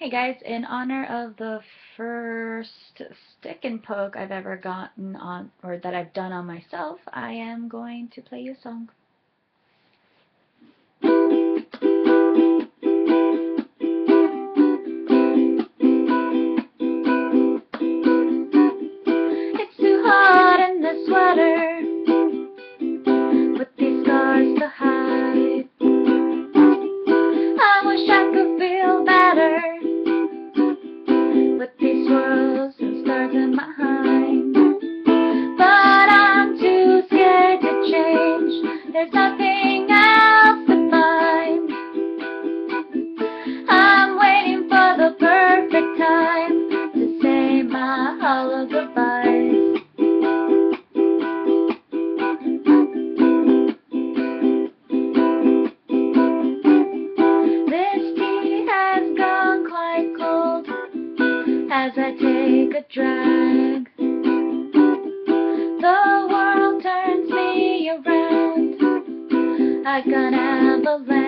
Hey guys, in honor of the first stick and poke I've ever gotten on, or that I've done on myself, I am going to play you a song. There's nothing else to find. I'm waiting for the perfect time to say my hollow goodbyes. This tea has gone quite cold as I take a drag. Like an avalanche.